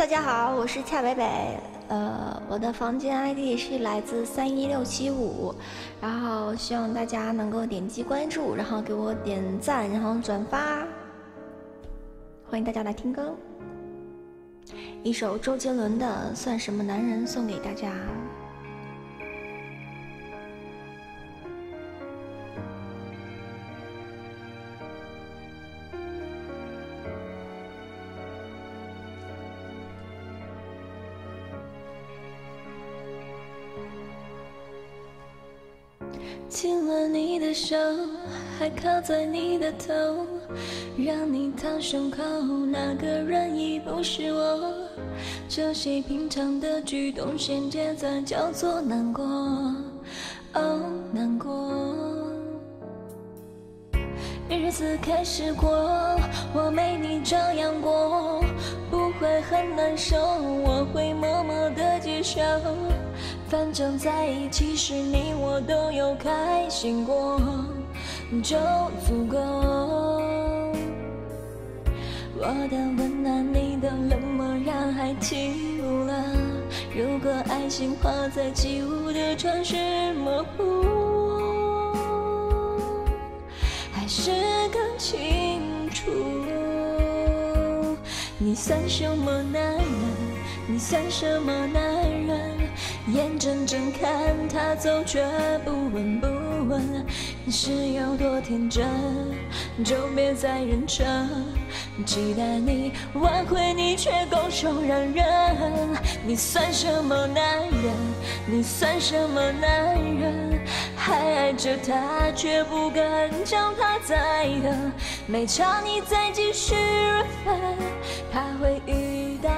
大家好，我是恰北北，呃，我的房间 ID 是来自三一六七五，然后希望大家能够点击关注，然后给我点赞，然后转发，欢迎大家来听歌，一首周杰伦的《算什么男人》送给大家。亲了你的手，还靠在你的头，让你躺胸口，那个人已不是我。这些平常的举动，现阶段叫做难过，哦，难过。日子开始过，我没你照样过，不会很难受，我会默默的接受。反正在一起时，你我都有开心过，就足够。我的温暖，你的冷漠，让爱起雾了。如果爱情画在起雾的城市，模糊，还是更清楚。你算什么男人？你算什么男人？眼睁睁看他走，却不闻不问，是有多天真，就别再认真。期待你挽回，你却拱手让人。你算什么男人？你算什么男人？还爱着他，却不敢叫他再等。没差你再继续分，怕会遇到。